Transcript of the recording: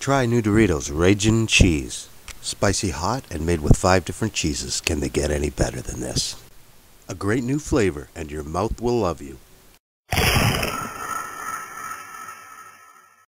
Try new Doritos Ragin' Cheese. Spicy hot and made with five different cheeses. Can they get any better than this? A great new flavor, and your mouth will love you.